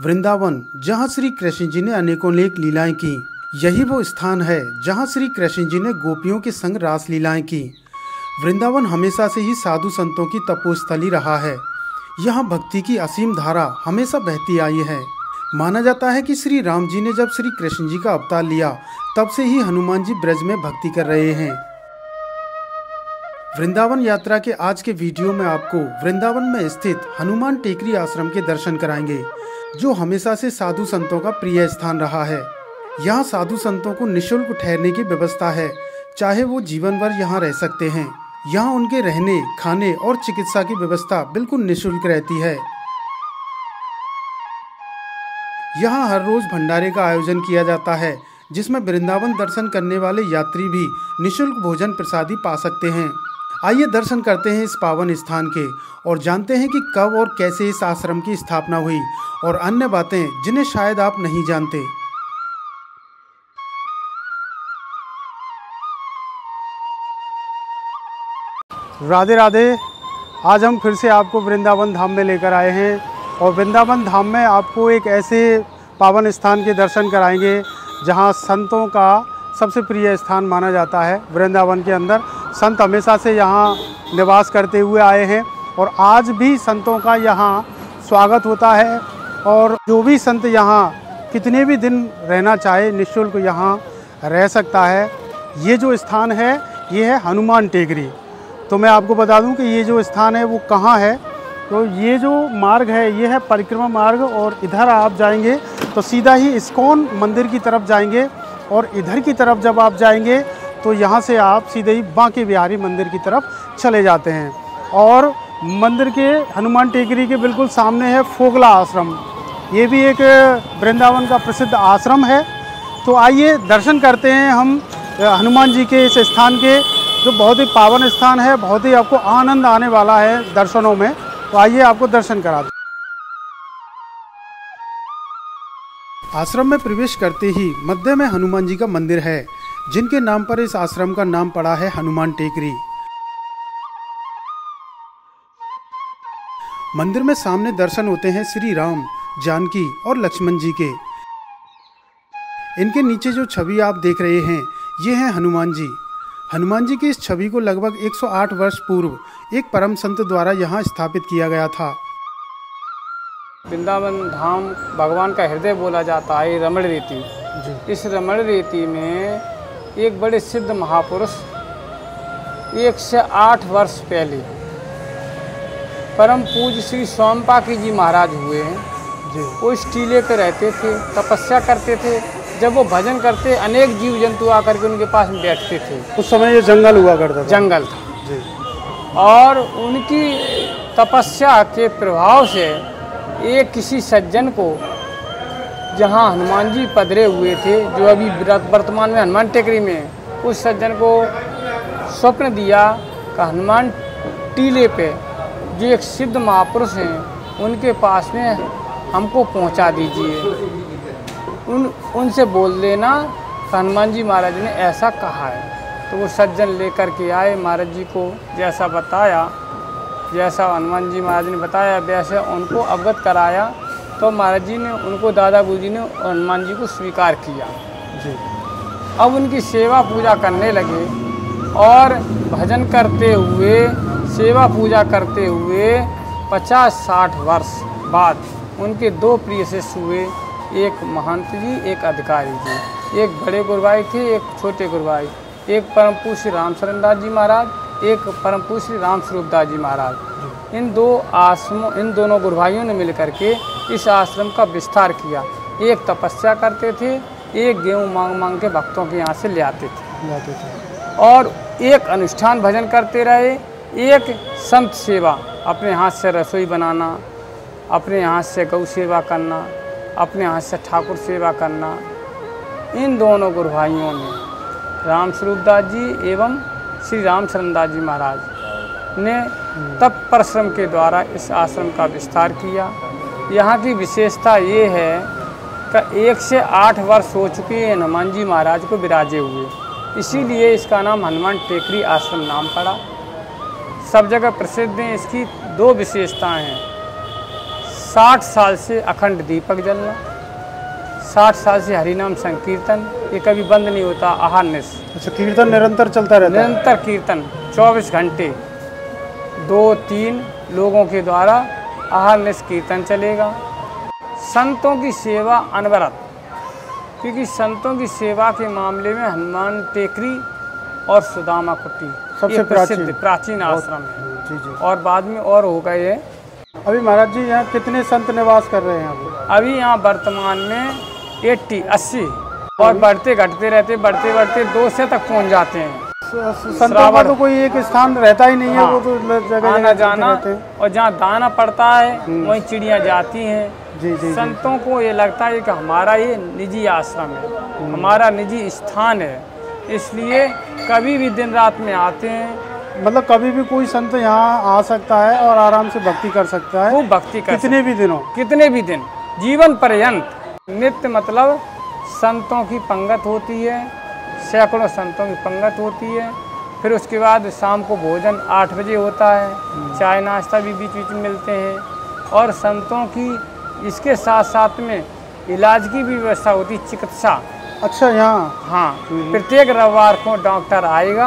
वृंदावन, जहाँ श्री कृष्ण जी ने अनेकों लेख लीलाएँ की। यही वो स्थान है, जहाँ श्री कृष्ण जी ने गोपियों के संग रास लीलाएँ की। वृंदावन हमेशा से ही साधु संतों की तपोस्थली रहा है। यहाँ भक्ति की असीम धारा हमेशा बहती आई है। माना जाता है कि श्री राम जी ने जब श्री कृष्ण जी का अवतार लिया, तब से ही हनुमान जी ब्रज में भक्ति कर रहे हैं। वृंदावन यात्रा के आज के वीडियो में आपको वृंदावन में स्थित हनुमान टेकरी आश्रम के दर्शन कराएँगे। जो हमेशा से साधु संतों का प्रिय स्थान रहा है। यहाँ साधु संतों को निशुल्क ठहरने की व्यवस्था है। चाहे वो जीवन भर यहाँ रह सकते हैं। यहाँ उनके रहने, खाने और चिकित्सा की व्यवस्था बिल्कुल निशुल्क रहती है। यहाँ हर रोज भंडारे का आयोजन किया जाता है, जिसमें वृंदावन दर्शन करने वाले यात्री भी निशुल्क भोजन प्रसादी पा सकते हैं। आइए दर्शन करते हैं इस पावन स्थान के और जानते हैं कि कब और कैसे इस आश्रम की स्थापना हुई और अन्य बातें जिन्हें शायद आप नहीं जानते। राधे राधे, आज हम फिर से आपको वृंदावन धाम में लेकर आए हैं और वृंदावन धाम में आपको एक ऐसे पावन स्थान के दर्शन कराएँगे जहाँ संतों का सबसे प्रिय स्थान माना जाता है वृंदावन के अंदर। संत हमेशा से यहाँ निवास करते हुए आए हैं और आज भी संतों का यहाँ स्वागत होता है और जो भी संत यहाँ कितने भी दिन रहना चाहे निःशुल्क यहाँ रह सकता है। ये जो स्थान है, ये है हनुमान टेकरी। तो मैं आपको बता दूँ कि ये जो स्थान है, वो कहाँ है? तो ये जो मार्ग है, ये है परिक्रमा मार्ग और इधर आप जाएँगे तो सीधा ही इस्कॉन मंदिर की तरफ़ जाएँगे और इधर की तरफ़ जब आप जाएँगे तो यहाँ से आप सीधे ही बांके बिहारी मंदिर की तरफ़ चले जाते हैं। और मंदिर के हनुमान टेकरी के बिल्कुल सामने है फोगला आश्रम। ये भी एक वृंदावन का प्रसिद्ध आश्रम है। तो आइए दर्शन करते हैं हम हनुमान जी के इस स्थान के, जो बहुत ही पावन स्थान है, बहुत ही आपको आनंद आने वाला है दर्शनों में। तो आइए आपको दर्शन करा आश्रम में प्रवेश करते ही मध्य में हनुमान जी का मंदिर है। जिनके नाम पर इस आश्रम का नाम पड़ा है हनुमान टेकरी। मंदिर में सामने दर्शन होते हैं श्री राम जानकी और लक्ष्मण जी के। इनके नीचे जो छवि आप देख रहे हैं ये हैं हनुमान जी। हनुमान जी की इस छवि को लगभग 108 वर्ष पूर्व एक परम संत द्वारा यहाँ स्थापित किया गया था। वृंदावन धाम भगवान का हृदय बोला जाता है रमण रीति। इस रमण रीति में एक बड़े सिद्ध महापुरुष एक से आठ वर्ष पहले परम पूज श्री सोमपाकी जी महाराज हुए हैं। जी। वो इस टीले पे रहते थे तपस्या करते थे। जब वो भजन करते अनेक जीव जंतु आकर के उनके पास बैठते थे। उस समय ये जंगल हुआ करता था। जंगल था। जी। और उनकी तपस्या के प्रभाव से एक किसी सज्जन को जहाँ हनुमान जी पधरे हुए थे, जो अभी वर्तमान में हनुमान टेकरी में उस सज्जन को स्वप्न दिया कि हनुमान टीले पे, जो एक सिद्ध महापुरुष हैं, उनके पास में हमको पहुँचा दीजिए। उन उनसे बोल देना हनुमान जी महाराज ने ऐसा कहा है। तो वो सज्जन लेकर के आए, महाराज जी को जैसा बताया, जैसा हनुमान जी महाराज ने बताया, वैसे उनको अवगत कराया। तो महाराज जी ने उनको दादा गुरु जी ने हनुमान जी को स्वीकार किया। जी। अब उनकी सेवा पूजा करने लगे और भजन करते हुए सेवा पूजा करते हुए पचास साठ वर्ष बाद उनके दो प्रिय शिष्य हुए एक महंत जी एक अधिकारी जी। एक बड़े गुरुभाई थे एक छोटे गुरुभाई एक परम पूज्य श्री रामचरण दास जी महाराज एक परम पूज्य श्री राम स्वरूप दास जी महाराज। इन दो आश्रमों इन दोनों गुरुभाइयों ने मिलकर के इस आश्रम का विस्तार किया। एक तपस्या करते थे एक गेहूँ मांग मांग के भक्तों के यहाँ से ले आते थे। जाते थे। और एक अनुष्ठान भजन करते रहे एक संत सेवा अपने हाथ से रसोई बनाना अपने हाथ से गौ सेवा करना अपने हाथ से ठाकुर सेवा करना। इन दोनों गुरु भाइयों ने राम स्वरूप दास जी एवं श्री रामचरण दास जी महाराज ने तप परिश्रम के द्वारा इस आश्रम का विस्तार किया। यहाँ की विशेषता ये है कि एक से आठ वर्ष हो चुके हैं हनुमान जी महाराज को विराजे हुए। इसीलिए इसका नाम हनुमान टेकरी आश्रम नाम पड़ा। सब जगह प्रसिद्ध हैं इसकी दो विशेषताएँ हैं। साठ साल से अखंड दीपक जलना साठ साल से हरिनाम संकीर्तन ये कभी बंद नहीं होता आहारनिश अच्छा कीर्तन निरंतर चलता रहता है? निरंतर कीर्तन 24 घंटे दो तीन लोगों के द्वारा आहारनिश कीर्तन चलेगा। संतों की सेवा अनवरत क्योंकि संतों की सेवा के मामले में हनुमान टेकरी और सुदामा कुट्टी सबसे प्राचीन। प्रसिद्ध प्राचीन आश्रम है। जी जी। और बाद में और हो गए हैं। अभी महाराज जी यहाँ कितने संत निवास कर रहे हैं अभी अभी यहाँ वर्तमान में 80 80 और बढ़ते घटते रहते बढ़ते बढ़ते दो से तक पहुँच जाते हैं। संतों का तो कोई एक स्थान रहता ही नहीं है हाँ। वो तो जगह आना जाना और जहाँ दाना पड़ता है वहीं चिड़िया जाती हैं। जी जी संतों को ये लगता है कि हमारा ये निजी आश्रम है हमारा निजी स्थान है। इसलिए कभी भी दिन रात में आते हैं। मतलब कभी भी कोई संत यहाँ आ सकता है और आराम से भक्ति कर सकता है। खूब भक्ति कर कितने भी दिनों? कितने भी दिन। जीवन पर्यंत। नित्य मतलब संतों की पंगत होती है। सैकड़ों संतों की पंगत होती है। फिर उसके बाद शाम को भोजन आठ बजे होता है। चाय नाश्ता भी बीच बीच में मिलते हैं। और संतों की इसके साथ साथ में इलाज की भी व्यवस्था होती है चिकित्सा। अच्छा यहाँ? हाँ प्रत्येक रविवार को डॉक्टर आएगा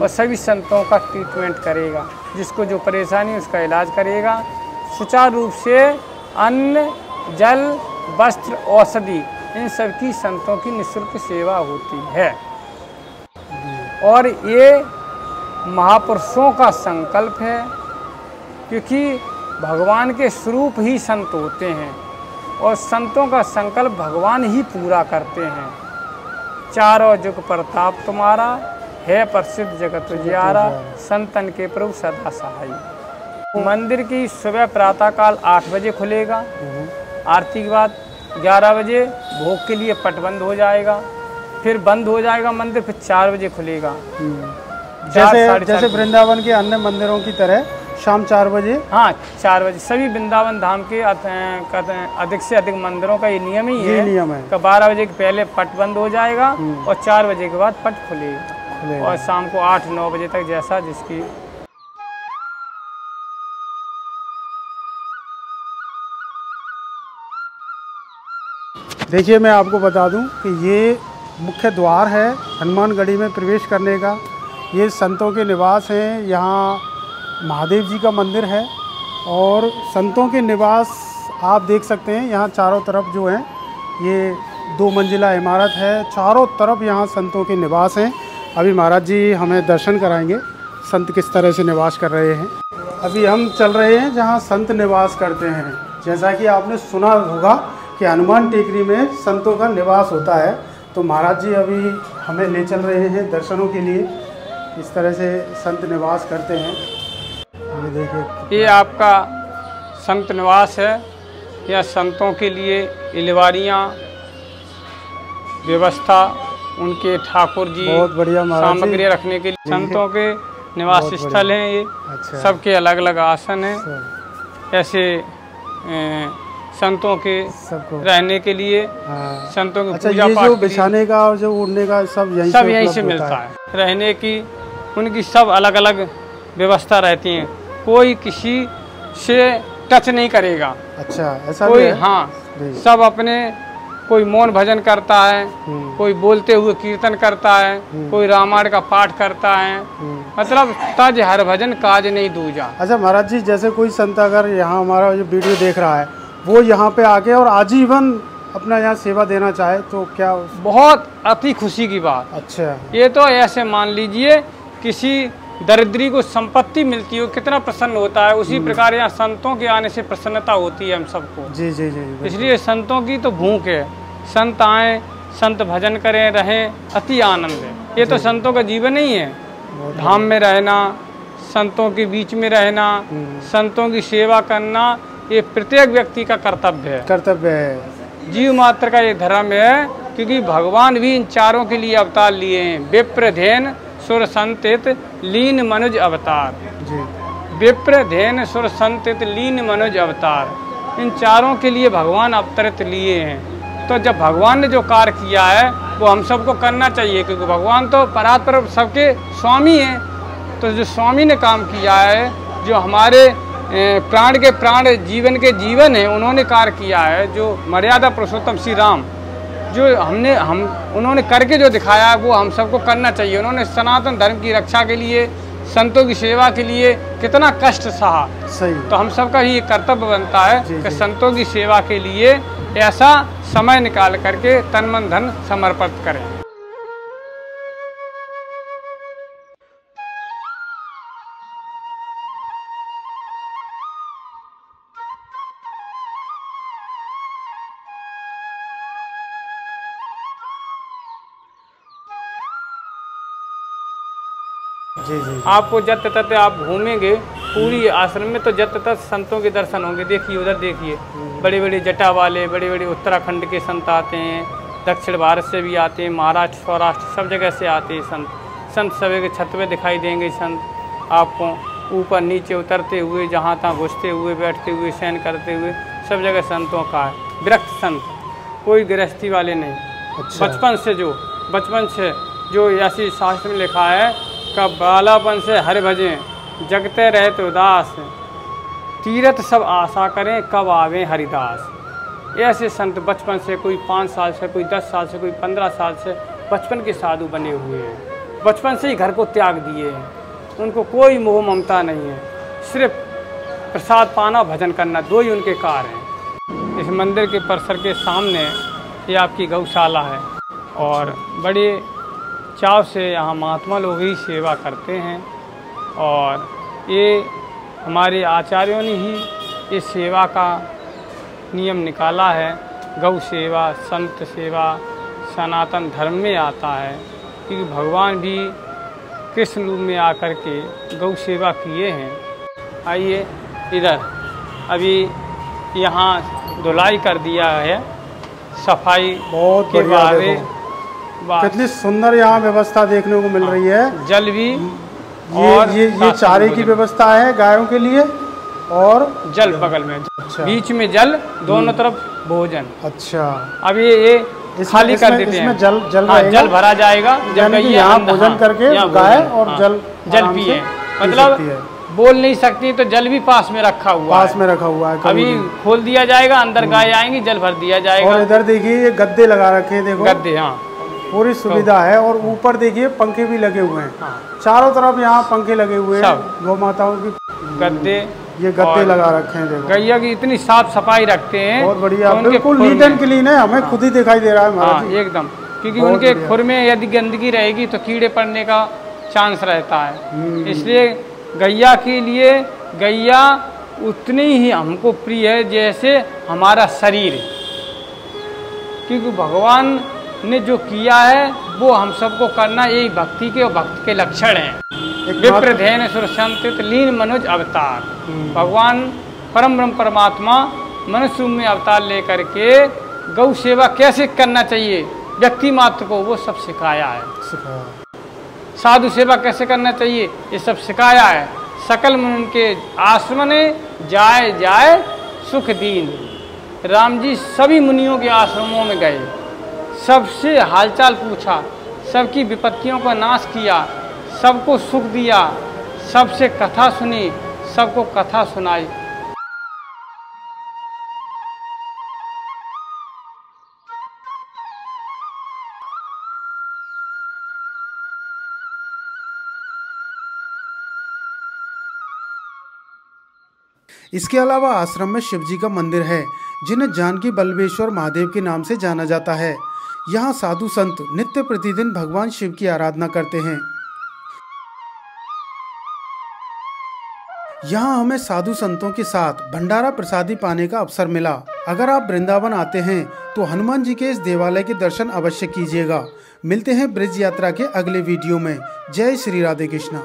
और सभी संतों का ट्रीटमेंट करेगा जिसको जो परेशानी उसका इलाज करेगा। सुचारू रूप से अन्न जल वस्त्र औषधि इन सब की संतों की निःशुल्क सेवा होती है। और ये महापुरुषों का संकल्प है क्योंकि भगवान के स्वरूप ही संत होते हैं और संतों का संकल्प भगवान ही पूरा करते हैं। चारों जुग प्रताप तुम्हारा है प्रसिद्ध जगत उजियारा संतन के प्रभु सदा सहाय। मंदिर की सुबह प्रातः काल आठ बजे खुलेगा आरती के बाद ग्यारह बजे भोग के लिए पटबंद हो जाएगा। फिर बंद हो जाएगा मंदिर फिर चार बजे खुलेगा। जैसे जैसे वृंदावन के अन्य मंदिरों की तरह शाम चार बजे? हाँ चार बजे। सभी वृंदावन धाम के कहते हैं अधिक से अधिक मंदिरों का ये नियम ही ये है नियम है। बारह बजे के पहले पट बंद हो जाएगा और चार बजे के बाद पट खुलेगा। खुलेगा। और शाम को आठ नौ बजे तक जैसा जिसकी देखिए मैं आपको बता दूँ कि ये मुख्य द्वार है हनुमानगढ़ी में प्रवेश करने का। ये संतों के निवास हैं। यहाँ महादेव जी का मंदिर है और संतों के निवास आप देख सकते हैं। यहाँ चारों तरफ़ जो हैं, ये दो मंजिला इमारत है। चारों तरफ़ यहाँ संतों के निवास हैं। अभी महाराज जी हमें दर्शन कराएँगे, संत किस तरह से निवास कर रहे हैं। अभी हम चल रहे हैं जहाँ संत निवास करते हैं। जैसा कि आपने सुना होगा कि हनुमान टेकरी में संतों का निवास होता है। तो महाराज जी अभी हमें ले चल रहे हैं दर्शनों के लिए। इस तरह से संत निवास करते हैं। ये देखिए ये आपका संत निवास है। यह संतों के लिए इलवारियाँ व्यवस्था उनके ठाकुर जी बहुत बढ़िया सामग्री रखने के लिए संतों के निवास स्थल हैं ये। अच्छा। सबके अलग अलग आसन हैं। ऐसे अ, संतों के सबको। रहने के लिए हाँ। संतों की अच्छा पूजा पाठ बिछाने का और जो उड़ने का सब यहीं सब यहीं से मिलता है? रहने की उनकी सब अलग अलग व्यवस्था रहती है। कोई किसी से टच नहीं करेगा। अच्छा ऐसा कोई हाँ? सब अपने कोई मौन भजन करता है हम्म, कोई बोलते हुए कीर्तन करता है कोई रामायण का पाठ करता है। हम्म। मतलब तज हर भजन काज नहीं दूजा। अच्छा महाराज जी जैसे कोई संत अगर यहाँ हमारा जो वीडियो देख रहा है वो यहाँ पे आके और आजीवन अपना यहाँ सेवा देना चाहे तो क्या बहुत अति खुशी की बात। अच्छा। ये तो ऐसे मान लीजिए किसी दरिद्री को संपत्ति मिलती हो कितना प्रसन्न होता है उसी प्रकार यहाँ संतों के आने से प्रसन्नता होती है हम सबको। जी जी जी जी इसलिए संतों की तो भूख है। संत आए संत भजन करें रहें अति आनंद है। ये तो संतों का जीवन ही है। धाम में रहना संतों के बीच में रहना संतों की सेवा करना ये प्रत्येक व्यक्ति का कर्तव्य है। कर्तव्य है। जीव मात्र का ये धर्म है क्योंकि भगवान भी इन चारों के लिए अवतार लिए हैं। विप्र धैन सुर संतित लीन मनुज अवतार। जी। विप्र धैन सुर संतित लीन मनुज अवतार। इन चारों के लिए भगवान अवतरित लिए हैं। तो जब भगवान ने जो कार्य किया है वो हम सबको करना चाहिए क्योंकि भगवान तो परात्पर सबके स्वामी हैं। तो जो स्वामी ने काम किया है जो हमारे प्राण के प्राण जीवन के जीवन है उन्होंने कार्य किया है जो मर्यादा पुरुषोत्तम श्री राम जो हमने हम उन्होंने करके जो दिखाया वो हम सबको करना चाहिए। उन्होंने सनातन धर्म की रक्षा के लिए संतों की सेवा के लिए कितना कष्ट सहा। सही। तो हम सबका ही कर्तव्य बनता है जी, कि जी। संतों की सेवा के लिए ऐसा समय निकाल करके तन मन धन समर्पित करें। जी जी आपको जत तत आप घूमेंगे पूरी आश्रम में तो जत तत संतों के दर्शन होंगे। देखिए उधर देखिए। बड़े बड़े जटा वाले बड़े बड़े उत्तराखंड के संत आते हैं दक्षिण भारत से भी आते हैं महाराष्ट्र सौराष्ट्र सब जगह से आते हैं संत। संत सभी के छत पे दिखाई देंगे संत। आपको ऊपर नीचे उतरते हुए जहाँ तहाँ घुसते हुए बैठते हुए शयन करते हुए सब जगह संतों का है। विरक्त संत। कोई गृहस्थी वाले नहीं। अच्छा। बचपन से जो बचपन से जो ऐसी शास्त्र में लिखा है कब बालापन से हर भजें जगते रहे तो उदास। तीरथ सब आशा करें, कब आवे हरिदास। ऐसे संत बचपन से, कोई पाँच साल से, कोई दस साल से, कोई पंद्रह साल से बचपन के साधु बने हुए हैं। बचपन से ही घर को त्याग दिए हैं। उनको कोई मोह ममता नहीं है। सिर्फ़ प्रसाद पाना, भजन करना, दो ही उनके कार हैं। इस मंदिर के परिसर के सामने ये आपकी गौशाला है। और बड़े चाव से यहाँ महात्मा लोग ही सेवा करते हैं और ये हमारे आचार्यों ने ही इस सेवा का नियम निकाला है। गौ सेवा संत सेवा सनातन धर्म में आता है क्योंकि भगवान भी कृष्ण रूप में आकर के गौ सेवा किए हैं। आइए इधर अभी यहाँ धुलाई कर दिया है सफ़ाई बहुत के बारे कितनी सुंदर यहाँ व्यवस्था देखने को मिल रही है। जल भी ये और ये ये चारे की व्यवस्था है गायों के लिए और जल बगल में अच्छा। बीच में जल दोनों तरफ़ भोजन। अच्छा। अब ये ये खाली कर देते हैं। जल जल हाँ, जल भरा जाएगा जब यहाँ भोजन हाँ, करके गाय और हाँ, जल जल पिए। मतलब बोल नहीं सकती तो जल भी पास में रखा हुआ पास में रखा हुआ है अभी खोल दिया जाएगा अंदर गाय आएँगी जल भर दिया और जाएगा इधर देखिए ये गद्दे लगा रखे हैं देखो। गद्दे हाँ। पूरी सुविधा है और ऊपर देखिए पंखे भी लगे हुए हैं। हाँ। चारों तरफ़ यहाँ पंखे लगे हुए हैं। गौ माताओं की गद्दे ये गद्दे लगा रखे हैं देखो। गैया की इतनी साफ़ सफ़ाई रखते हैं बहुत बढ़िया। बिल्कुल नीट एंड क्लीन है हमें खुद ही दिखाई दे रहा है हाँ एकदम। क्योंकि उनके खुर में यदि गंदगी रहेगी तो कीड़े पड़ने का चांस रहता है। हम्म। इसलिए गैया के लिए गैया उतनी ही हमको प्रिय है जैसे हमारा शरीर। क्योंकि भगवान ने जो किया है वो हम सबको करना यही भक्ति के और भक्त के लक्षण हैं। एक विप्र मात्र- ध्ययन सुरसंत लीन मनोज अवतार। हम्म। भगवान परम ब्रह्म परमात्मा मनुष्य में अवतार लेकर के गौ सेवा कैसे करना चाहिए? व्यक्ति मात्र को वो सब सिखाया है। साधु सेवा कैसे करना चाहिए? ये सब सिखाया है। सकल मुनि के आश्रम ने जाए जाए सुख दीन। राम जी सभी मुनियों के आश्रमों में गए। सबसे हालचाल पूछा, सबकी विपत्तियों का नाश किया, सबको सुख दिया, सबसे कथा सुनी, सबको कथा सुनाई। इसके अलावा आश्रम में शिव जी का मंदिर है, जिन्हें जानकी बल्लेश्वर महादेव के नाम से जाना जाता है। यहाँ साधु संत नित्य प्रतिदिन भगवान शिव की आराधना करते हैं। यहाँ हमें साधु संतों के साथ भंडारा प्रसादी पाने का अवसर मिला। अगर आप वृंदावन आते हैं तो हनुमान जी के इस देवालय के दर्शन अवश्य कीजिएगा। मिलते हैं ब्रिज यात्रा के अगले वीडियो में। जय श्री राधे कृष्णा।